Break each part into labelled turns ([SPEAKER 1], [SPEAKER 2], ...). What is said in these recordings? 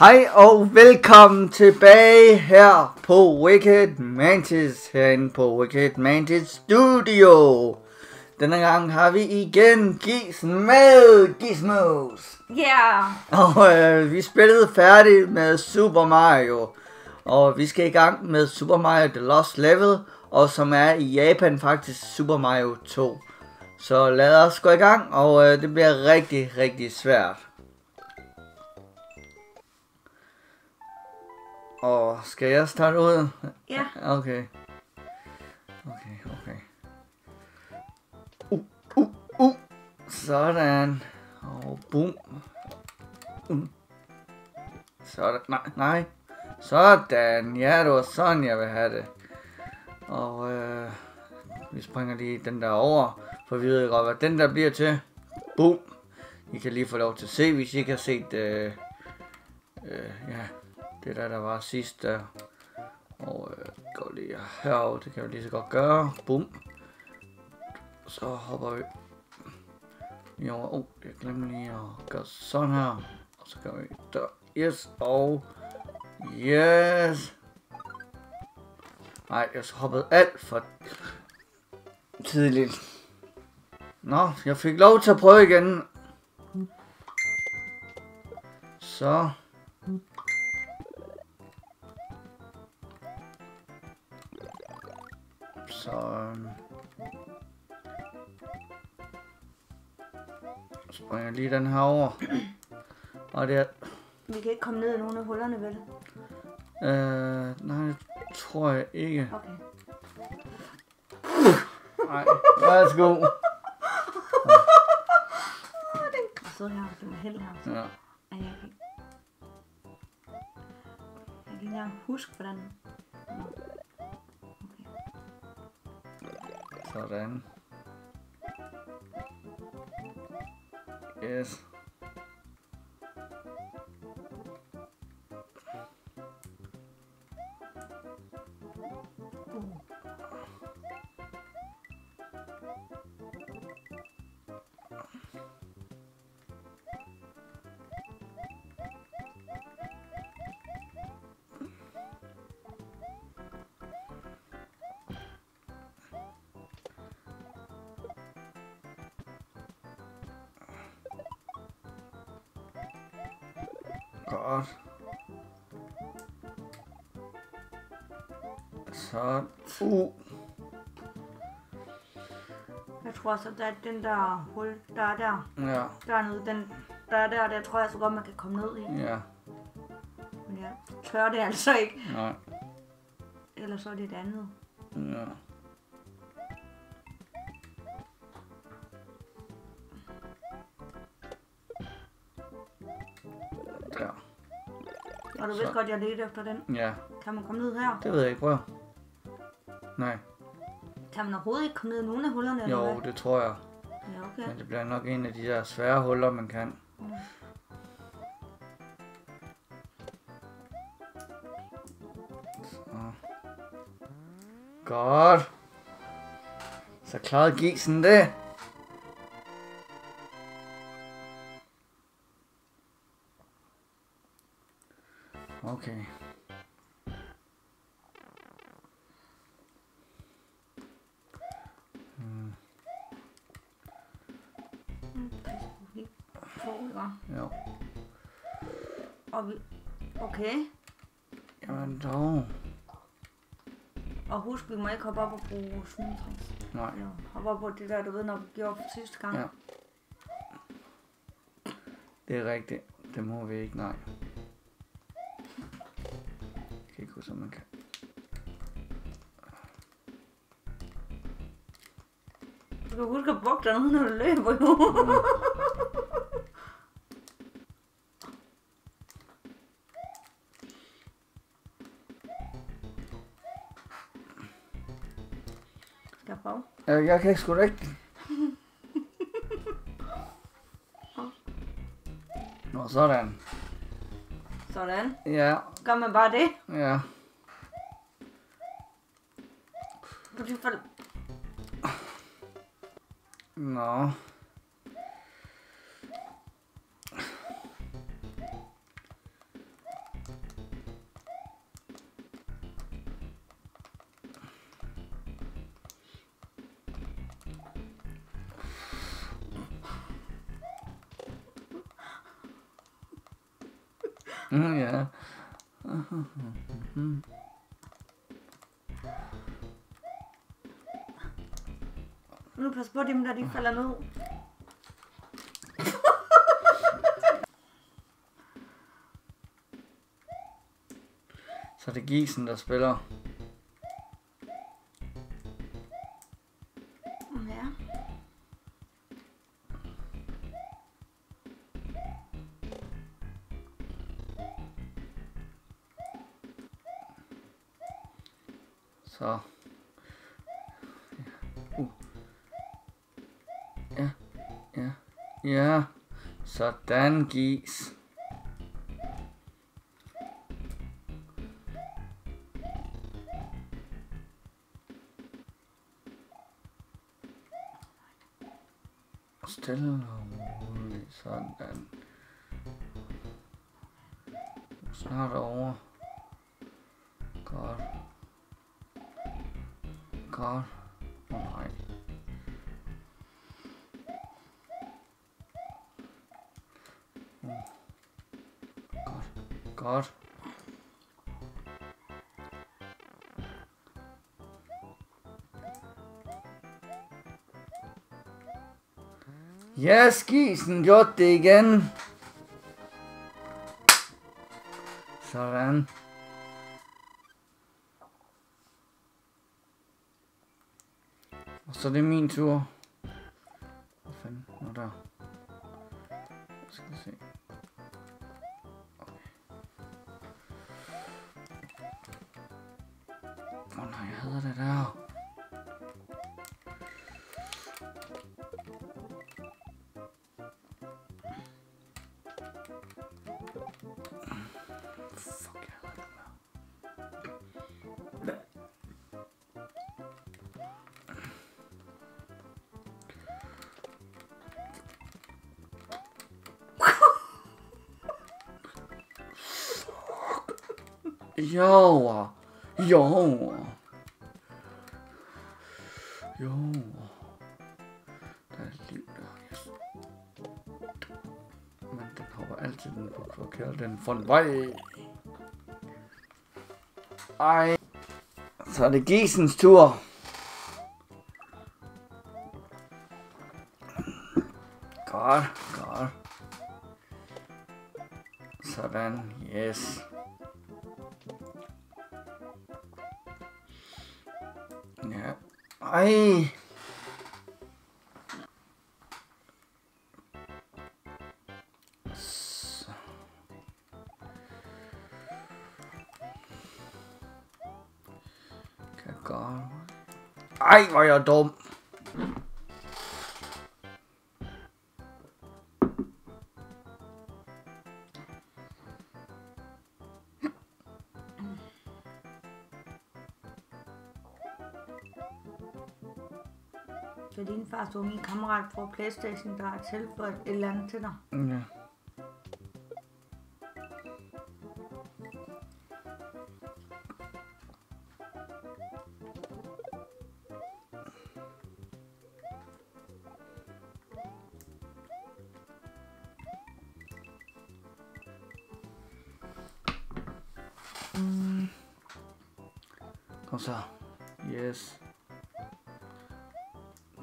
[SPEAKER 1] Hej og velkommen tilbage her på Wicked Mantis, herinde på Wicked Mantis Studio. Denne gang har vi igen Gizmo Gizmos.
[SPEAKER 2] Ja,
[SPEAKER 1] Og øh, vi spillede færdigt med Super Mario. Og vi skal i gang med Super Mario The Lost Level, og som er i Japan faktisk Super Mario 2. Så lad os gå i gang, og øh, det bliver rigtig, rigtig svært. Og skal jeg starte ud?
[SPEAKER 2] ja.
[SPEAKER 1] Okay. Okay, okay. Uh, uh, uh. Sådan. Og boom. Um. Sådan. Nej, nej. Sådan. Ja, det var sådan, jeg vil have det. Og øh, vi springer lige den der over, for vi ved godt, hvad den der bliver til. Boom. I kan lige få lov til at se, hvis I ikke har set øh, øh, ja, det der, der var sidst der. Og øh, går lige herover, det kan vi lige så godt gøre. Bum. Så hopper vi lige over. Oh, jeg glemte lige at gøre sådan her. Og så gør vi der. Yes, og yes. Nej, jeg hoppede alt for tidligt. Nå, jeg fik lov til at prøve igen. Så. Så øhm, springer jeg lige den her over. Og det er,
[SPEAKER 2] Vi kan ikke komme ned i nogle af hullerne, vel?
[SPEAKER 1] øh, nej, det tror jeg ikke.
[SPEAKER 2] Okay.
[SPEAKER 1] Nej, værsgo.
[SPEAKER 2] Jeg sidder her, du er heldig her.
[SPEAKER 1] Ja,
[SPEAKER 2] Ej, jeg kan ikke... Jeg kan ikke engang huske, hvordan... Okay.
[SPEAKER 1] sådan. Yes. Godt. Så, uh,
[SPEAKER 2] Jeg tror så, der er den der hul, der er der.
[SPEAKER 1] ja,
[SPEAKER 2] Dernede, den der er der, der tror jeg så godt, man kan komme ned i.
[SPEAKER 1] ja,
[SPEAKER 2] Men jeg tør det altså ikke.
[SPEAKER 1] nej,
[SPEAKER 2] Ellers så er det et andet.
[SPEAKER 1] ja. Der,
[SPEAKER 2] Og du
[SPEAKER 1] Så.
[SPEAKER 2] vidste godt, jeg ledte efter den.
[SPEAKER 1] ja,
[SPEAKER 2] Kan man komme ned her?
[SPEAKER 1] det ved jeg ikke, prøv. Nej,
[SPEAKER 2] Kan man overhovedet ikke komme ned i nogle af hullerne? eller
[SPEAKER 1] jo,
[SPEAKER 2] hvad?
[SPEAKER 1] det tror jeg.
[SPEAKER 2] Ja, okay.
[SPEAKER 1] Men det bliver nok en af de der svære huller, man kan. Så. Godt. Så klarede Gisen det. Okay.
[SPEAKER 2] Vi får, ikke?
[SPEAKER 1] Jo.
[SPEAKER 2] Og vi... Okay.
[SPEAKER 1] Jamen dog.
[SPEAKER 2] Og husk, vi må ikke hoppe op og bruge snydetricks.
[SPEAKER 1] Nej.
[SPEAKER 2] Ja, hoppe op på det der, du ved, når vi gjorde for sidste gang.
[SPEAKER 1] Ja. Det er rigtigt. Det må vi ikke, nej. Jeg kan ikke huske, om man kan.
[SPEAKER 2] Du kan huske at bukke dig nu, når du løber, jo. Skal jeg prøve?
[SPEAKER 1] Jeg kan sgu da ikke. Nå, sådan.
[SPEAKER 2] Sådan.
[SPEAKER 1] Ja,
[SPEAKER 2] Gør man bare det?
[SPEAKER 1] ja.
[SPEAKER 2] På det fald...
[SPEAKER 1] Nå.
[SPEAKER 2] Nu pas på dem, der de falder ned.
[SPEAKER 1] Så er det Gisen, der spiller. Så. Uh. Ja, ja, ja. Sådan gis. Stille og roligt. Sådan. Snart over. Godt god. Oh, nej. Mm. Godt. Godt. Ja, skisen gjort det igen. Sådan. Og så er det min tur. Hvad fanden? Nu der. Skal vi se. Okay. Åh oh, nej, jeg hader det der. Jo, jo. Jo. Der er liv der. Yes. Men den hopper altid den på forkert. Den får en vej. Ej. Så er det Gisens tur. Godt, godt. Sådan, yes. Ej. Så. Kan jeg godt. Ej, hvor er jeg dum.
[SPEAKER 2] Så din far så min kammerat fra Playstation, der har tilføjet et eller andet til dig.
[SPEAKER 1] Ja. Kom så. Yes.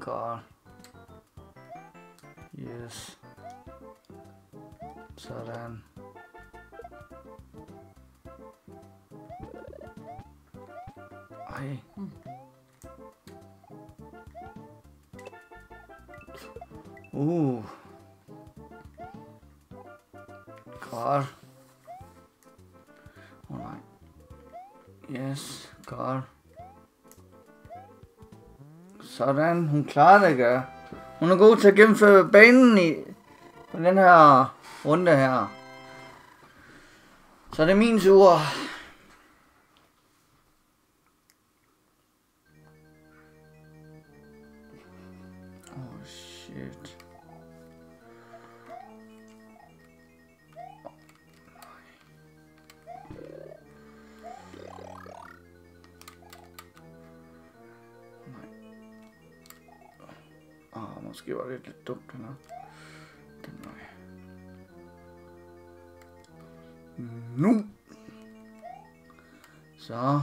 [SPEAKER 1] Godt. Yes. Sådan. Ej. Uh. Godt. Åh oh, nej. Yes, godt. Sådan, hun klarer det, gør. Hun er god til at gennemføre banen i på den her runde her. Så det er min tur. Måske var det lidt dumt, den her. Den vej. Nu. Så.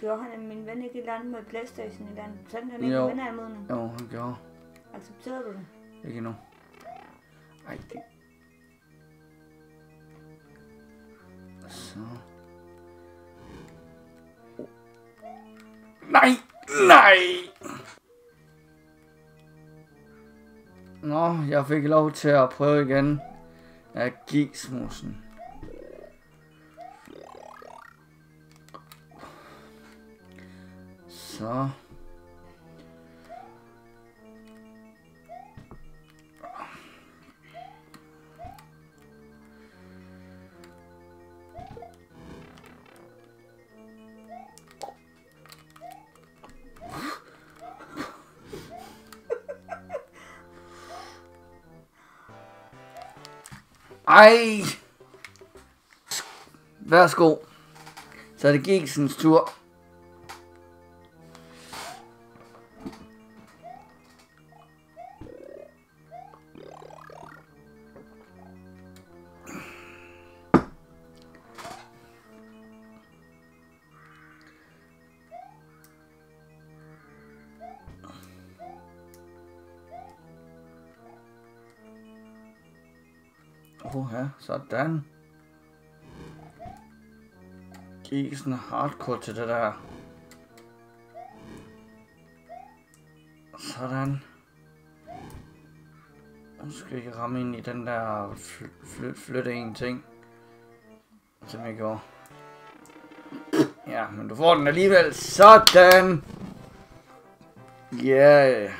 [SPEAKER 2] Gjorde han min ven ikke et eller andet med Playstation i eller andet? Sendte han ikke
[SPEAKER 1] Jo.
[SPEAKER 2] en venneanmodning?
[SPEAKER 1] Jo, han gjorde.
[SPEAKER 2] Accepterede du det?
[SPEAKER 1] Ikke endnu. Ej, det... Så. Oh. Nej! Nej! Nå, jeg fik lov til at prøve igen af gigsmusen. Så. Ej! Værsgo. Så det det sin tur. Oha, sådan. Gisen sådan hardcore til det der. Sådan. Nu skal jeg ramme ind i den der fly, fly, flytte en ting. Som jeg gjorde. Ja, men du får den alligevel. Sådan. Yeah.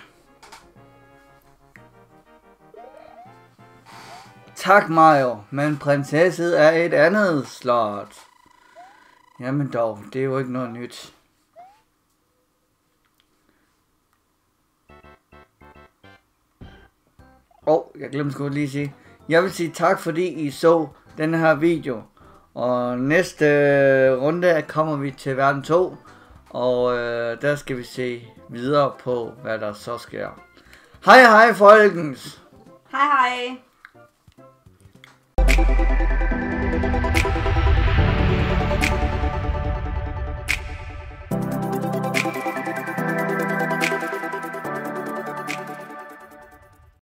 [SPEAKER 1] Tak, Mario, men prinsesset er et andet slot. Jamen dog, det er jo ikke noget nyt. Og oh, jeg glemte sgu lige at sige. Jeg vil sige tak, fordi I så den her video. Og næste runde kommer vi til verden 2. Og øh, der skal vi se videre på, hvad der så sker. Hej hej folkens!
[SPEAKER 2] Hej hej! Thank you.